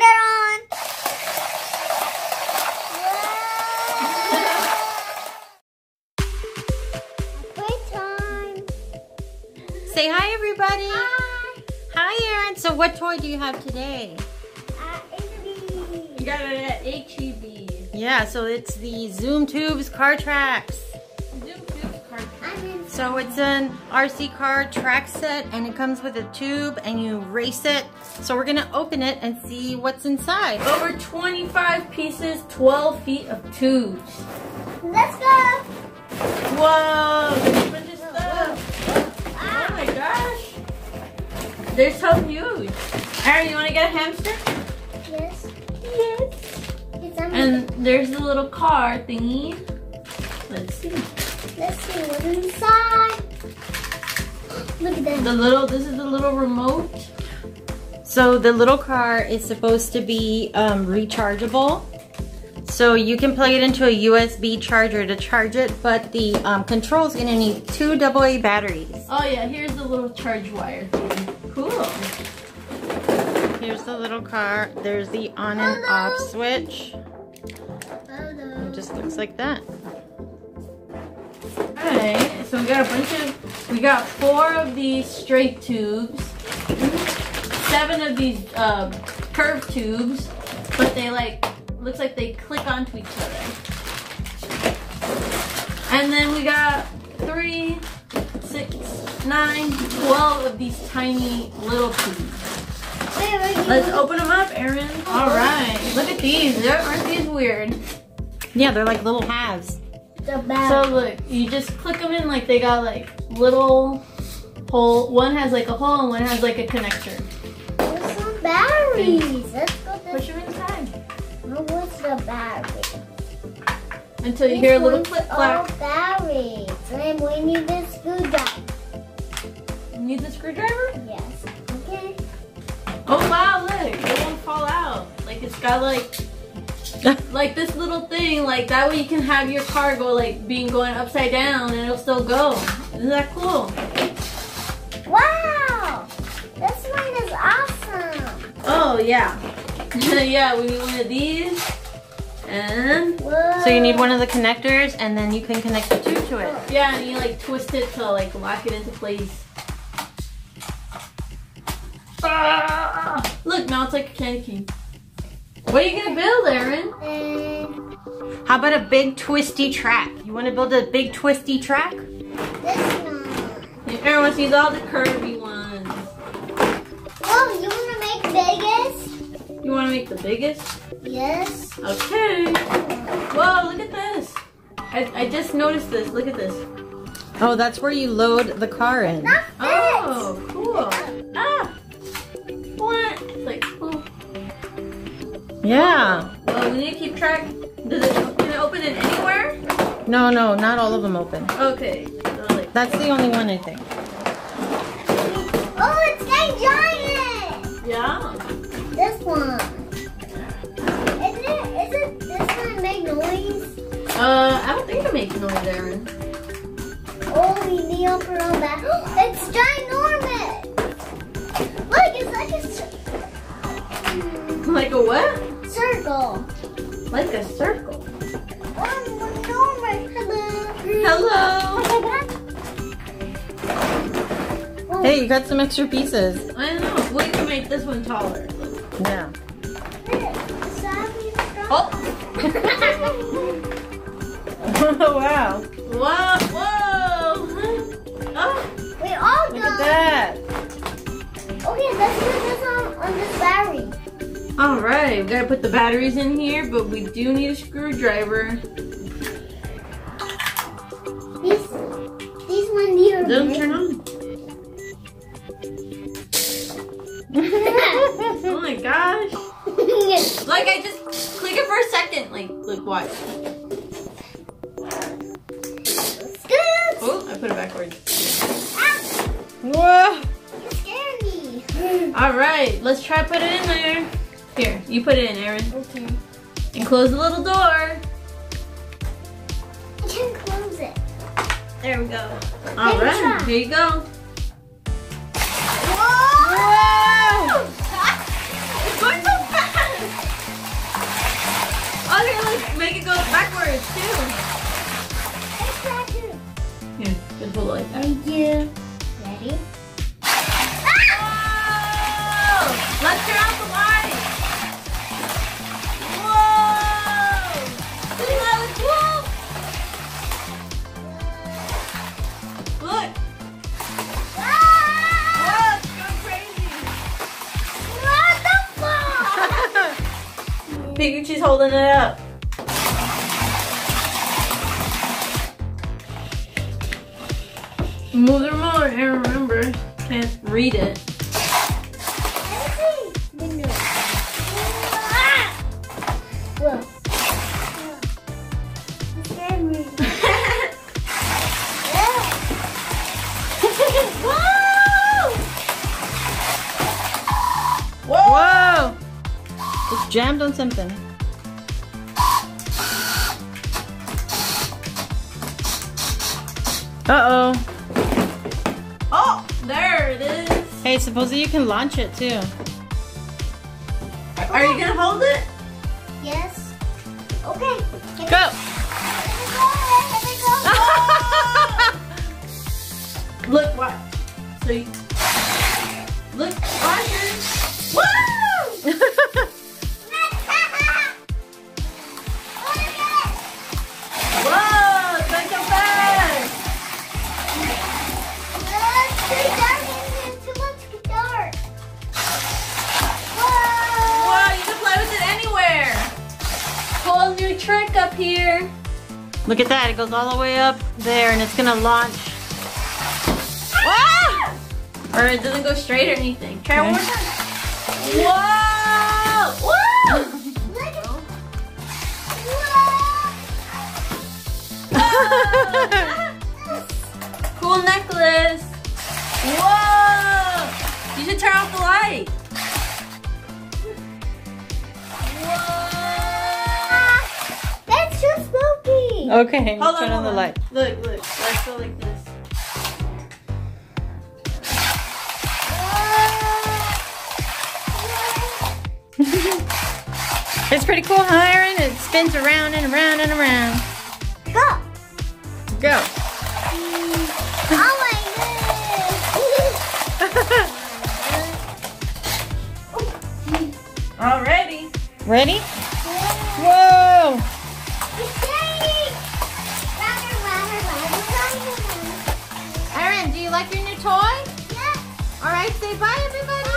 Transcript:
turned on. Playtime. Say hi, everybody. Hi. Hi, Aaron. So what toy do you have today? Uh. You got it at HEB. Yeah, so it's the Zoom Tubes Car Trax. So it's an RC car track set and it comes with a tube and you race it. So we're gonna open it and see what's inside. Over 25 pieces, 12 feet of tubes. Let's go. Whoa, there's a bunch of stuff. Oh my gosh. They're so huge. Aaron, you want to get a hamster? Yes. Yes. And there's the little car thingy. Let's see. Let's see what's inside. Look at that. The little, this is the little remote. So the little car is supposed to be um, rechargeable. So you can plug it into a USB charger to charge it, but the um, control is gonna need two AA batteries. Oh yeah, here's the little charge wire thing. Cool. Here's the little car. There's the on and off switch. Hello. It just looks like that. Alright, so we got a bunch of, we got four of these straight tubes, seven of these um, curved tubes, but they like, looks like they click onto each other. And then we got three, six, nine, twelve of these tiny little tubes. Let's open them up, Aaron. Alright, look at these. Aren't these weird? Yeah, they're like little halves. So look, you just click them in like they got like little hole. One has like a hole and one has like a connector. There's some batteries. Let's go Push them inside oh, what's the battery? until you hear a little click All clack. batteries. And we need the screwdriver. Need the screwdriver? Yes. Okay. Oh wow, look, it won't fall out. Like it's got like like this little thing. Like that way you can have your car go like being going upside down and it'll still go. Isn't that cool? Wow! This one is awesome. Oh yeah, yeah. We need one of these. And Whoa. So you need one of the connectors and then you can connect the tube to it. Yeah, and you like twist it to like lock it into place. Ah! Look, now it's like a candy cane. What are you gonna build, Aaron? And How about a big twisty track? You wanna build a big twisty track? this one. Aaron wants to use all the curvy ones. Oh, you want to make biggest? You want to make the biggest? Yes. Okay. Whoa, look at this. I, I just noticed this. Look at this. Oh, that's where you load the car in. Not this. Oh, cool. Yeah. Well, we need to keep track. Does it, can it open it anywhere? No, no, not all of them open. Okay. So, like, That's the only one I think. Oh, it's getting giant. yeah. This one. Isn't it? Isn't this one make noise? Uh, I don't think it makes noise, Aaron. Oh, we need to open all that. It's ginormous. Look, it's like a Like a what? Circle. Like a circle. Um, oh, enormous. Hello. Hey, you got some extra pieces. I know. We can make this one taller. Yeah. Oh. wow. Wow. Whoa. Oh. We all Look done. at that. Okay, let's put this on, on this battery. All right. We gotta put the batteries in here, but we do need a screwdriver. These, these one here. Don't turn on. Oh my gosh. Like I just click it for a second. Like, look, watch. Oh, I put it backwards. Ah, Whoa. you scared me. All right, let's try put it in there. Here, you put it in, Aaron. Okay. And close the little door. I can close it. There we go. All Maybe right, here you go. Whoa! It's going so fast! Okay, let's make it go backwards. Pikachu's holding it up. Move the remote and remember, can't read it. Jammed on something. Uh-oh. Oh, there it is. Hey, supposedly you can launch it too. Are you gonna hold it? Yes. Okay. Here Go! go. Go. Look, what? So you... Look at that, it goes all the way up there and it's gonna launch. Ah! Or it doesn't go straight or anything. Try it one more time. Whoa! Whoa! Look cool necklace. Whoa! You should turn off the light. Okay, Hold on, turn on hold the on. light. Look, look. Let's go like this. It's pretty cool, huh, Aaron? It spins around and around and around. Go. Go. Oh my goodness. Already. Ready? Toy? Yeah. All right, say bye, everybody.